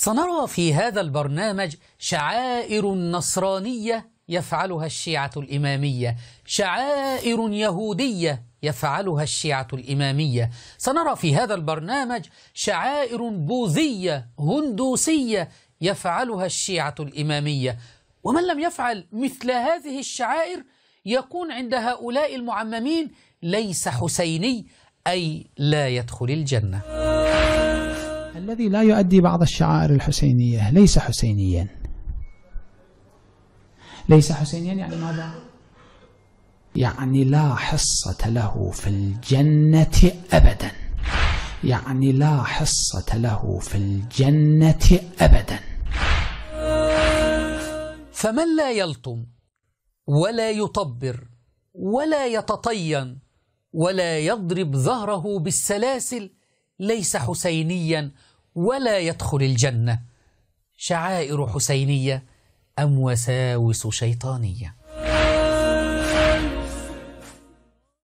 سنرى في هذا البرنامج شعائر نصرانية يفعلها الشيعة الإمامية. شعائر يهودية يفعلها الشيعة الإمامية. سنرى في هذا البرنامج شعائر بوذية هندوسية يفعلها الشيعة الإمامية. ومن لم يفعل مثل هذه الشعائر يكون عند هؤلاء المعممين ليس حسيني أي لا يدخل الجنة. الذي لا يؤدي بعض الشعائر الحسينية ليس حسينيا. ليس حسينيا يعني ماذا؟ يعني لا حصة له في الجنة أبدا. يعني لا حصة له في الجنة أبدا. فمن لا يلطم ولا يطبر ولا يتطين ولا يضرب ظهره بالسلاسل ليس حسينيا ولا يدخل الجنة. شعائر حسينية أم وساوس شيطانية؟